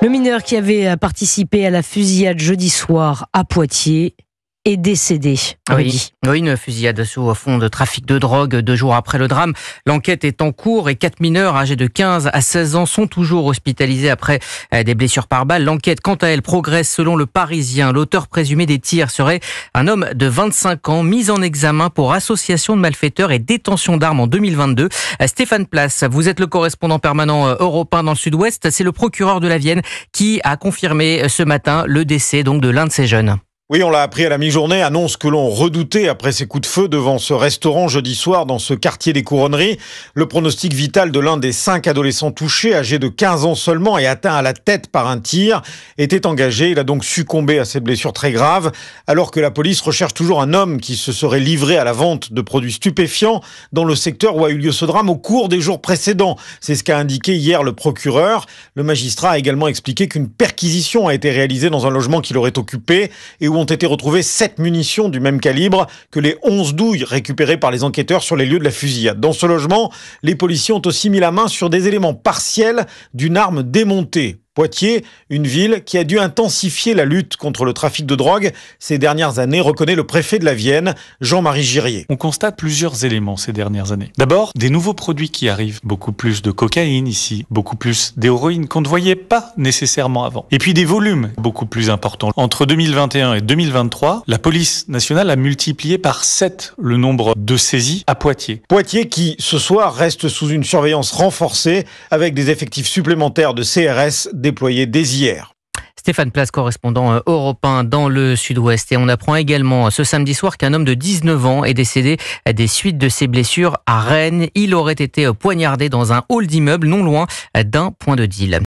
Le mineur qui avait participé à la fusillade jeudi soir à Poitiers est décédé. Oui, oui, une fusillade sous fond de trafic de drogue deux jours après le drame. L'enquête est en cours et quatre mineurs âgés de 15 à 16 ans sont toujours hospitalisés après euh, des blessures par balle. L'enquête, quant à elle, progresse selon le Parisien. L'auteur présumé des tirs serait un homme de 25 ans mis en examen pour association de malfaiteurs et détention d'armes en 2022. Euh, Stéphane Place, vous êtes le correspondant permanent euh, européen dans le sud-ouest. C'est le procureur de la Vienne qui a confirmé ce matin le décès donc de l'un de ces jeunes. Oui, on l'a appris à la mi-journée, annonce que l'on redoutait après ces coups de feu devant ce restaurant jeudi soir dans ce quartier des Couronneries. Le pronostic vital de l'un des cinq adolescents touchés, âgé de 15 ans seulement et atteint à la tête par un tir, était engagé. Il a donc succombé à ses blessures très graves, alors que la police recherche toujours un homme qui se serait livré à la vente de produits stupéfiants dans le secteur où a eu lieu ce drame au cours des jours précédents. C'est ce qu'a indiqué hier le procureur. Le magistrat a également expliqué qu'une perquisition a été réalisée dans un logement qu'il aurait occupé et où ont été retrouvées sept munitions du même calibre que les 11 douilles récupérées par les enquêteurs sur les lieux de la fusillade. Dans ce logement, les policiers ont aussi mis la main sur des éléments partiels d'une arme démontée. Poitiers, une ville qui a dû intensifier la lutte contre le trafic de drogue ces dernières années, reconnaît le préfet de la Vienne, Jean-Marie Girier. On constate plusieurs éléments ces dernières années. D'abord, des nouveaux produits qui arrivent, beaucoup plus de cocaïne ici, beaucoup plus d'héroïne qu'on ne voyait pas nécessairement avant. Et puis des volumes beaucoup plus importants. Entre 2021 et 2023, la police nationale a multiplié par 7 le nombre de saisies à Poitiers. Poitiers qui, ce soir, reste sous une surveillance renforcée avec des effectifs supplémentaires de CRS dès hier. Stéphane Place, correspondant euh, européen dans le sud-ouest. Et on apprend également ce samedi soir qu'un homme de 19 ans est décédé des suites de ses blessures à Rennes. Il aurait été poignardé dans un hall d'immeuble non loin d'un point de deal.